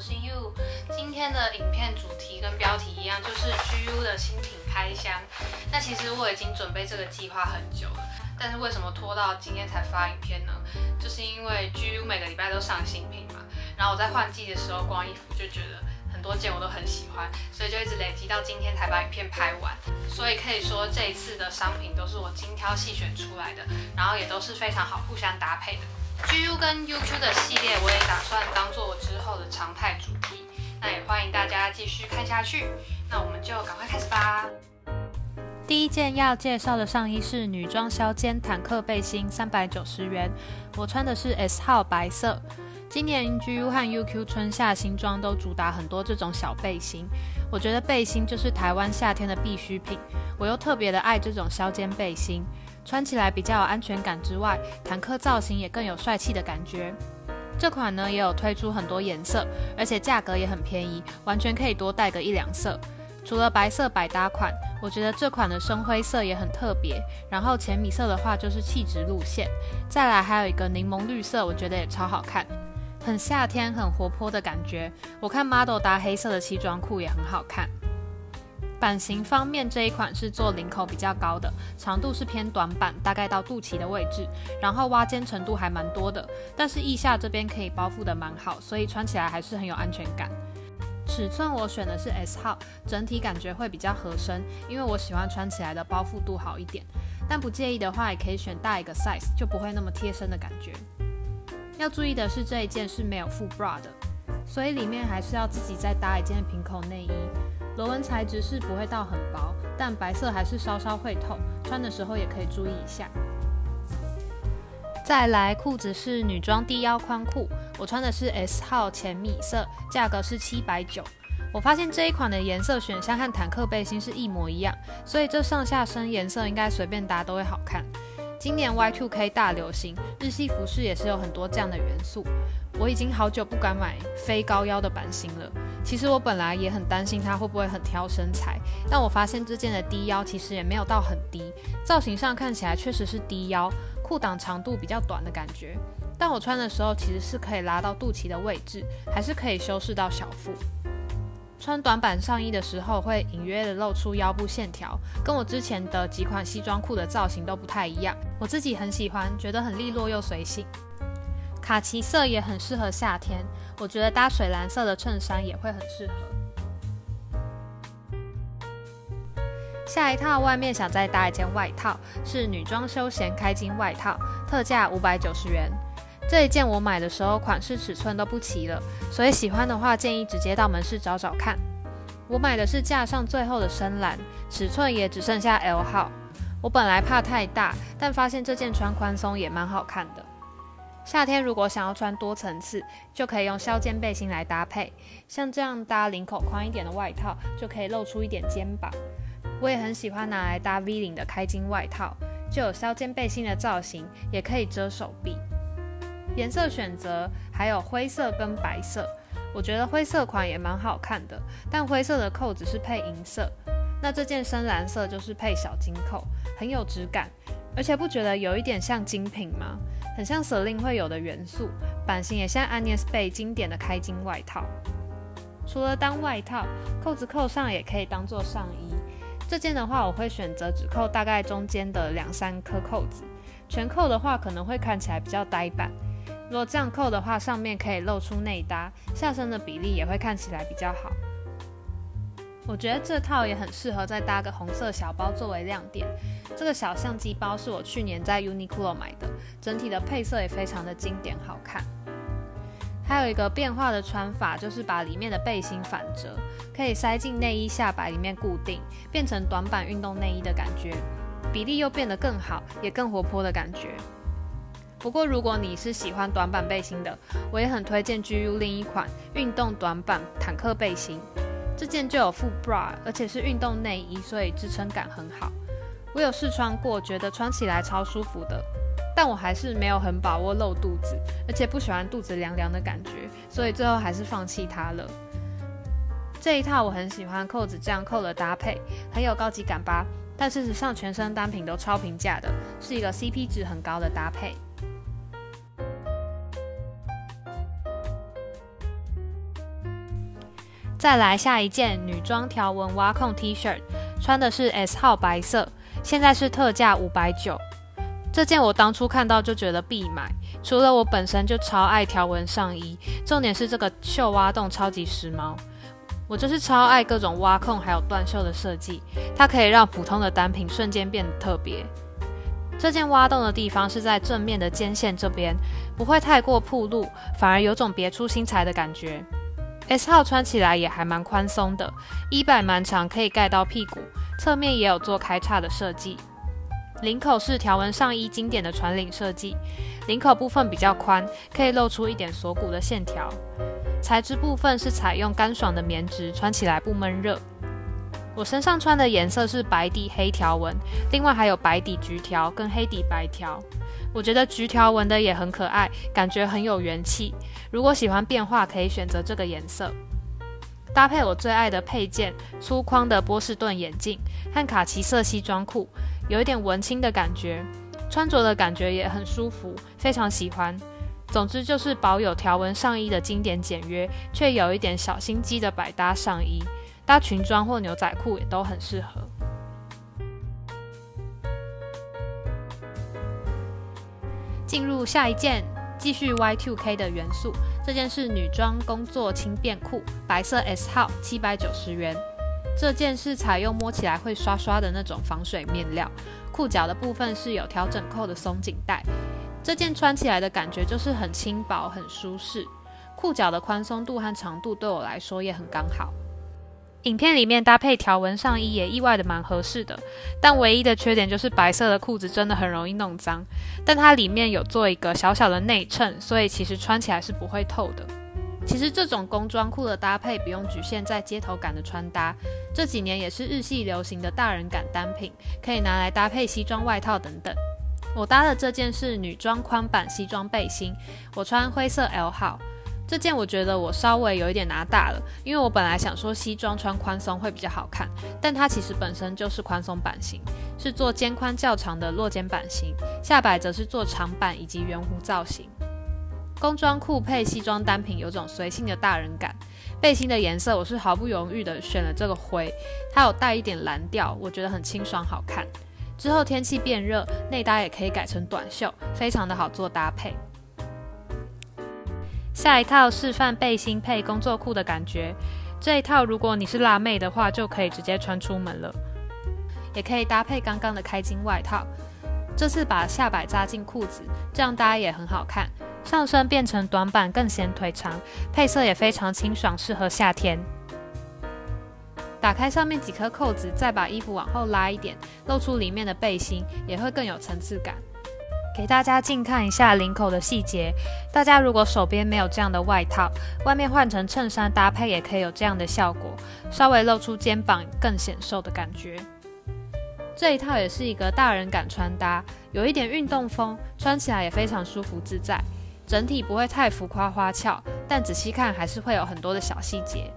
是 You。今天的影片主题跟标题一样，就是 GU 的新品开箱。那其实我已经准备这个计划很久了，但是为什么拖到今天才发影片呢？就是因为 GU 每个礼拜都上新品嘛，然后我在换季的时候逛衣服就觉得很多件我都很喜欢，所以就一直累积到今天才把影片拍完。所以可以说这一次的商品都是我精挑细选出来的，然后也都是非常好互相搭配的。GU 跟 UQ 的系列，我也打算当做我之后的常态主题。那也欢迎大家继续看下去。那我们就赶快开始吧。第一件要介绍的上衣是女装削肩坦克背心，三百九十元。我穿的是 S 号白色。今年 GU 和 UQ 春夏新装都主打很多这种小背心，我觉得背心就是台湾夏天的必需品。我又特别的爱这种削肩背心。穿起来比较有安全感之外，坦克造型也更有帅气的感觉。这款呢也有推出很多颜色，而且价格也很便宜，完全可以多带个一两色。除了白色百搭款，我觉得这款的深灰色也很特别。然后浅米色的话就是气质路线，再来还有一个柠檬绿色，我觉得也超好看，很夏天、很活泼的感觉。我看 model 搭黑色的西装裤也很好看。版型方面，这一款是做领口比较高的，长度是偏短版，大概到肚脐的位置，然后挖肩程度还蛮多的，但是腋下这边可以包覆的蛮好，所以穿起来还是很有安全感。尺寸我选的是 S 号，整体感觉会比较合身，因为我喜欢穿起来的包覆度好一点，但不介意的话也可以选大一个 size，就不会那么贴身的感觉。要注意的是这一件是没有附 bra 的，所以里面还是要自己再搭一件平口内衣。螺纹材质是不会到很薄，但白色还是稍稍会透，穿的时候也可以注意一下。再来，裤子是女装低腰宽裤，我穿的是 S 号浅米色，价格是七百九。我发现这一款的颜色选项和坦克背心是一模一样，所以这上下身颜色应该随便搭都会好看。今年 Y2K 大流行，日系服饰也是有很多这样的元素。我已经好久不敢买非高腰的版型了。其实我本来也很担心它会不会很挑身材，但我发现这件的低腰其实也没有到很低，造型上看起来确实是低腰，裤裆长度比较短的感觉。但我穿的时候其实是可以拉到肚脐的位置，还是可以修饰到小腹。穿短版上衣的时候会隐约的露出腰部线条，跟我之前的几款西装裤的造型都不太一样。我自己很喜欢，觉得很利落又随性。卡其色也很适合夏天，我觉得搭水蓝色的衬衫也会很适合。下一套外面想再搭一件外套，是女装休闲开襟外套，特价五百九十元。这一件我买的时候款式尺寸都不齐了，所以喜欢的话建议直接到门市找找看。我买的是架上最后的深蓝，尺寸也只剩下 L 号。我本来怕太大，但发现这件穿宽松也蛮好看的。夏天如果想要穿多层次，就可以用削肩背心来搭配。像这样搭领口宽一点的外套，就可以露出一点肩膀。我也很喜欢拿来搭 V 领的开襟外套，就有削肩背心的造型，也可以遮手臂。颜色选择还有灰色跟白色，我觉得灰色款也蛮好看的，但灰色的扣子是配银色。那这件深蓝色就是配小金扣，很有质感，而且不觉得有一点像精品吗？很像 Celine 会有的元素，版型也像 Agnes B 经典的开襟外套。除了当外套，扣子扣上也可以当做上衣。这件的话，我会选择只扣大概中间的两三颗扣子，全扣的话可能会看起来比较呆板。如果这样扣的话，上面可以露出内搭，下身的比例也会看起来比较好。我觉得这套也很适合再搭个红色小包作为亮点。这个小相机包是我去年在 Uniqlo 买的，整体的配色也非常的经典好看。还有一个变化的穿法，就是把里面的背心反折，可以塞进内衣下摆里面固定，变成短版运动内衣的感觉，比例又变得更好，也更活泼的感觉。不过如果你是喜欢短版背心的，我也很推荐 GU 另一款运动短版坦克背心。这件就有副 bra，而且是运动内衣，所以支撑感很好。我有试穿过，觉得穿起来超舒服的，但我还是没有很把握露肚子，而且不喜欢肚子凉凉的感觉，所以最后还是放弃它了。这一套我很喜欢扣子这样扣的搭配，很有高级感吧？但事实上全身单品都超平价的，是一个 CP 值很高的搭配。再来下一件女装条纹挖空 T 恤，穿的是 S 号白色，现在是特价五百九。这件我当初看到就觉得必买，除了我本身就超爱条纹上衣，重点是这个袖挖洞超级时髦。我就是超爱各种挖空还有断袖的设计，它可以让普通的单品瞬间变得特别。这件挖洞的地方是在正面的肩线这边，不会太过暴露，反而有种别出心裁的感觉。S 号穿起来也还蛮宽松的，衣摆蛮长，可以盖到屁股，侧面也有做开叉的设计。领口是条纹上衣经典的船领设计，领口部分比较宽，可以露出一点锁骨的线条。材质部分是采用干爽的棉质，穿起来不闷热。我身上穿的颜色是白底黑条纹，另外还有白底橘条跟黑底白条。我觉得橘条纹的也很可爱，感觉很有元气。如果喜欢变化，可以选择这个颜色，搭配我最爱的配件——粗框的波士顿眼镜和卡其色西装裤。有一点文青的感觉，穿着的感觉也很舒服，非常喜欢。总之就是保有条纹上衣的经典简约，却有一点小心机的百搭上衣，搭裙装或牛仔裤也都很适合。进入下一件，继续 Y2K 的元素，这件是女装工作轻便裤，白色 S 号，七百九十元。这件是采用摸起来会刷刷的那种防水面料，裤脚的部分是有调整扣的松紧带。这件穿起来的感觉就是很轻薄、很舒适，裤脚的宽松度和长度对我来说也很刚好。影片里面搭配条纹上衣也意外的蛮合适的，但唯一的缺点就是白色的裤子真的很容易弄脏。但它里面有做一个小小的内衬，所以其实穿起来是不会透的。其实这种工装裤的搭配不用局限在街头感的穿搭，这几年也是日系流行的大人感单品，可以拿来搭配西装外套等等。我搭的这件是女装宽版西装背心，我穿灰色 L 号。这件我觉得我稍微有一点拿大了，因为我本来想说西装穿宽松会比较好看，但它其实本身就是宽松版型，是做肩宽较长的落肩版型，下摆则是做长版以及圆弧造型。工装裤配西装单品，有种随性的大人感。背心的颜色，我是毫不犹豫的选了这个灰，它有带一点蓝调，我觉得很清爽好看。之后天气变热，内搭也可以改成短袖，非常的好做搭配。下一套示范背心配工作裤的感觉，这一套如果你是辣妹的话，就可以直接穿出门了，也可以搭配刚刚的开襟外套。这次把下摆扎进裤子，这样搭也很好看。上身变成短版，更显腿长，配色也非常清爽，适合夏天。打开上面几颗扣子，再把衣服往后拉一点，露出里面的背心，也会更有层次感。给大家近看一下领口的细节，大家如果手边没有这样的外套，外面换成衬衫搭配也可以有这样的效果，稍微露出肩膀，更显瘦的感觉。这一套也是一个大人感穿搭，有一点运动风，穿起来也非常舒服自在。整体不会太浮夸花俏，但仔细看还是会有很多的小细节。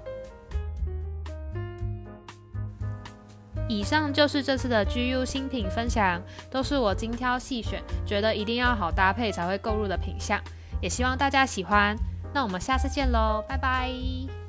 以上就是这次的 GU 新品分享，都是我精挑细选，觉得一定要好搭配才会购入的品相，也希望大家喜欢。那我们下次见喽，拜拜。